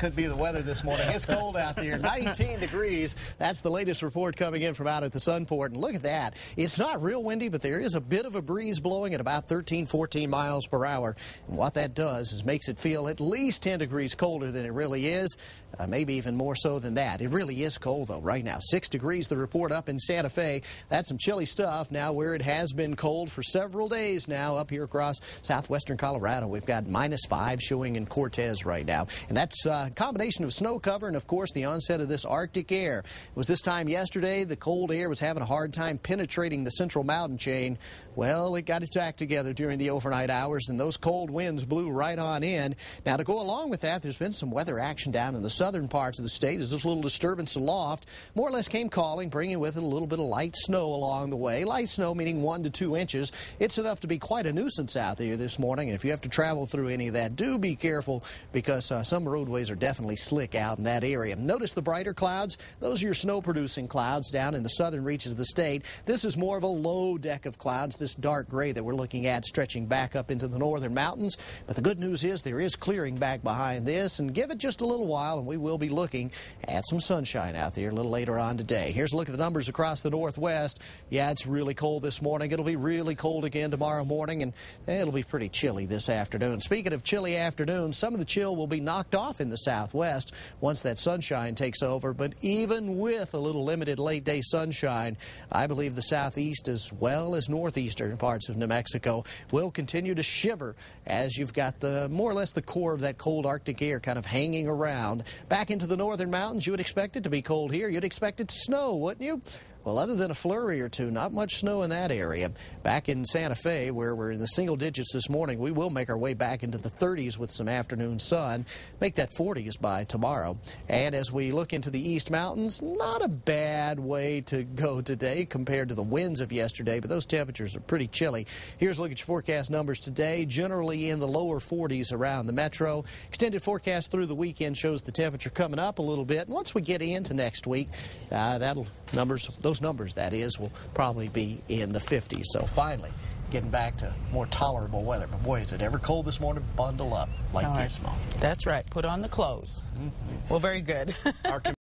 could be the weather this morning. It's cold out there, 19 degrees. That's the latest report coming in from out at the Sunport. And look at that. It's not real windy, but there is a bit of a breeze blowing at about 13, 14 miles per hour. And what that does is makes it feel at least 10 degrees colder than it really is, uh, maybe even more so than that. It really is cold, though, right now. Six degrees, the report up in Santa Fe. That's some chilly stuff now where it has been cold for several days now up here across southwestern Colorado. We've got minus five showing in Cortez right now. And that's uh, a combination of snow cover and, of course, the onset of this Arctic air. It was this time yesterday the cold air was having a hard time penetrating the central mountain chain. Well, it got its act together during the overnight hours, and those cold winds blew right on in. Now, to go along with that, there's been some weather action down in the southern parts of the state as this little disturbance aloft more or less came calling, bringing with it a little bit of light snow along the way. Light snow meaning one to two inches. It's enough to be quite a nuisance out there this morning, and if you have to travel through any of that, do be careful because uh, some roadways are definitely slick out in that area. Notice the brighter clouds. Those are your snow-producing clouds down in the southern reaches of the state. This is more of a low deck of clouds, this dark gray that we're looking at stretching back up into the northern mountains. But the good news is there is clearing back behind this, and give it just a little while, and we will be looking at some sunshine out there a little later on today. Here's a look at the numbers across the northwest. Yeah, it's really cold this morning. It'll be really cold again tomorrow morning, and it'll be pretty chilly this afternoon. Speaking of chilly afternoons, some of the chill will be knocked off in the southwest once that sunshine takes over. But even with a little limited late day sunshine, I believe the southeast as well as northeastern parts of New Mexico will continue to shiver as you've got the more or less the core of that cold Arctic air kind of hanging around. Back into the northern mountains, you would expect it to be cold here. You'd expect it to snow, wouldn't you? Well, other than a flurry or two, not much snow in that area. Back in Santa Fe, where we're in the single digits this morning, we will make our way back into the 30s with some afternoon sun. Make that 40s by tomorrow. And as we look into the East Mountains, not a bad way to go today compared to the winds of yesterday, but those temperatures are pretty chilly. Here's a look at your forecast numbers today. Generally in the lower 40s around the metro. Extended forecast through the weekend shows the temperature coming up a little bit. And once we get into next week, uh, that'll numbers those numbers, that is, will probably be in the 50s. So finally, getting back to more tolerable weather. But boy, is it ever cold this morning? Bundle up like All right. Gizmo. That's right. Put on the clothes. Mm-hmm. Well, very good. Our